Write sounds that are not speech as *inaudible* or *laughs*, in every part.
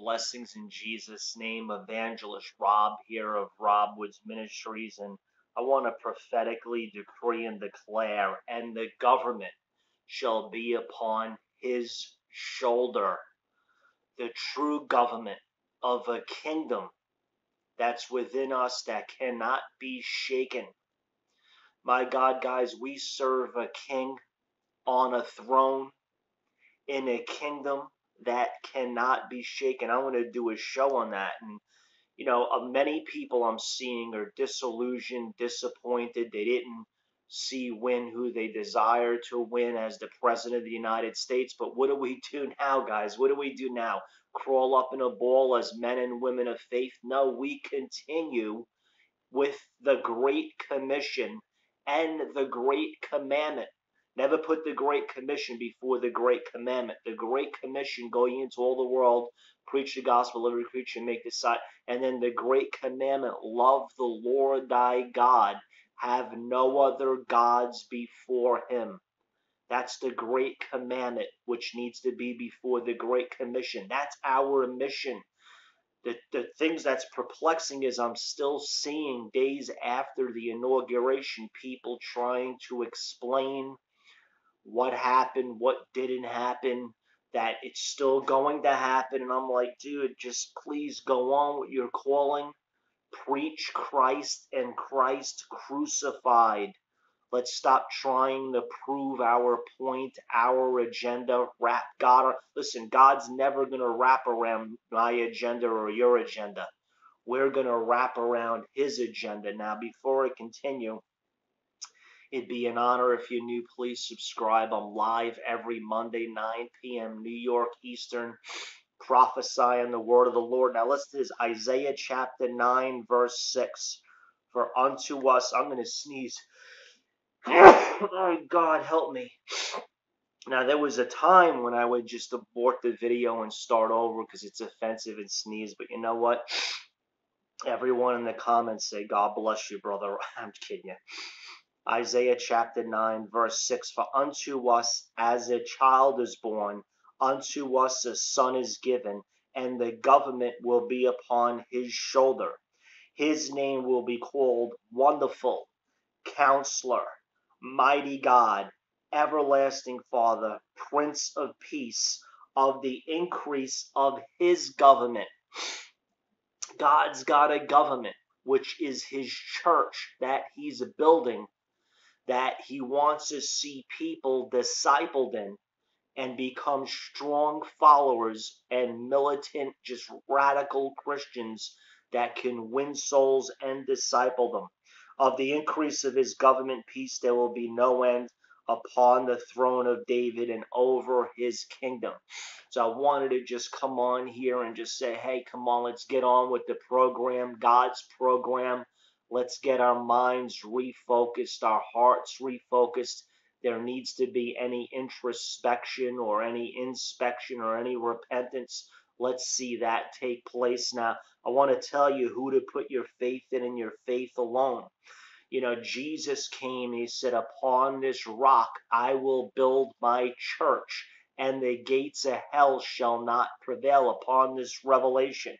Blessings in Jesus' name, Evangelist Robb here of Robb Woods Ministries. And I want to prophetically decree and declare, and the government shall be upon his shoulder. The true government of a kingdom that's within us that cannot be shaken. My God, guys, we serve a king on a throne in a kingdom that cannot be shaken. I want to do a show on that. And, you know, uh, many people I'm seeing are disillusioned, disappointed. They didn't see win who they desire to win as the president of the United States. But what do we *laughs* do now, guys? What do we do now? Crawl up in a ball as men and women of faith? No, we continue with the Great Commission and the Great Commandment. Never put the Great Commission before the Great Commandment. The Great Commission going into all the world, preach the gospel, every creature, make disciples. And then the Great Commandment, love the Lord thy God. Have no other gods before him. That's the Great Commandment, which needs to be before the Great Commission. That's our mission. The, the things that's perplexing is I'm still seeing days after the inauguration people trying to explain what happened, what didn't happen, that it's still going to happen. And I'm like, dude, just please go on with your calling. Preach Christ and Christ crucified. Let's stop trying to prove our point, our agenda, wrap God. Listen, God's never going to wrap around my agenda or your agenda. We're going to wrap around His agenda. Now, before I continue, It'd be an honor if you knew. Please subscribe. I'm live every Monday, 9 p.m. New York Eastern, prophesying the word of the Lord. Now, to this Isaiah chapter 9, verse 6. For unto us, I'm going to sneeze. oh, *coughs* God, help me. Now, there was a time when I would just abort the video and start over because it's offensive and sneeze, but you know what? Everyone in the comments say, God bless you, brother. *laughs* I'm kidding you. Isaiah chapter 9, verse 6 For unto us as a child is born, unto us a son is given, and the government will be upon his shoulder. His name will be called Wonderful, Counselor, Mighty God, Everlasting Father, Prince of Peace, of the increase of his government. God's got a government, which is his church that he's building that he wants to see people discipled in and become strong followers and militant, just radical Christians that can win souls and disciple them. Of the increase of his government peace, there will be no end upon the throne of David and over his kingdom. So I wanted to just come on here and just say, hey, come on, let's get on with the program, God's program. Let's get our minds refocused, our hearts refocused. There needs to be any introspection or any inspection or any repentance. Let's see that take place now. I want to tell you who to put your faith in and your faith alone. You know, Jesus came, he said, Upon this rock I will build my church, and the gates of hell shall not prevail upon this revelation.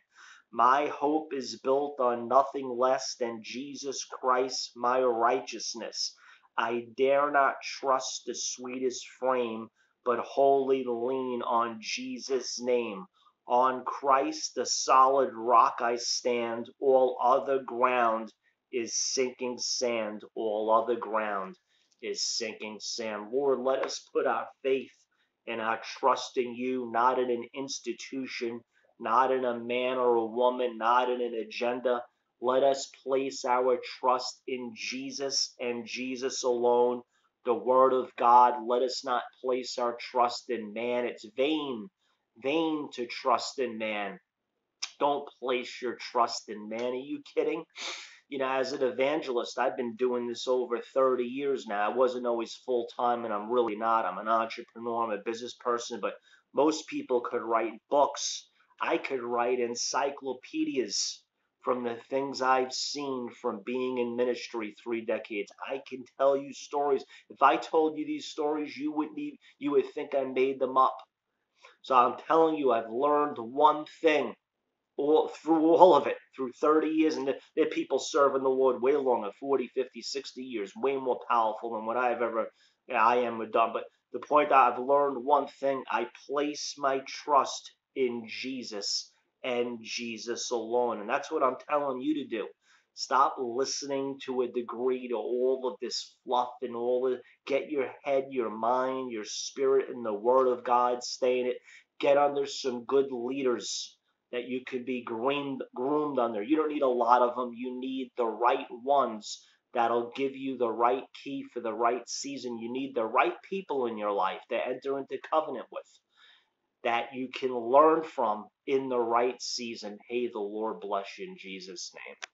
My hope is built on nothing less than Jesus Christ, my righteousness. I dare not trust the sweetest frame, but wholly lean on Jesus' name. On Christ, the solid rock, I stand. All other ground is sinking sand. All other ground is sinking sand. Lord, let us put our faith and our trust in you, not in an institution not in a man or a woman, not in an agenda. Let us place our trust in Jesus and Jesus alone, the Word of God. Let us not place our trust in man. It's vain, vain to trust in man. Don't place your trust in man. Are you kidding? You know, as an evangelist, I've been doing this over 30 years now. I wasn't always full time, and I'm really not. I'm an entrepreneur, I'm a business person, but most people could write books I could write encyclopedias from the things I've seen from being in ministry three decades. I can tell you stories. If I told you these stories, you wouldn't even, you would think I made them up. So I'm telling you, I've learned one thing all through all of it, through 30 years, and there are people serving the Lord way longer, 40, 50, 60 years, way more powerful than what I've ever, I am done. But the point that I've learned one thing, I place my trust in Jesus and Jesus alone. And that's what I'm telling you to do. Stop listening to a degree to all of this fluff and all of get your head, your mind, your spirit in the word of God, stay in it. Get under some good leaders that you could be groomed, groomed under. You don't need a lot of them. You need the right ones that'll give you the right key for the right season. You need the right people in your life to enter into covenant with that you can learn from in the right season. Hey, the Lord bless you in Jesus' name.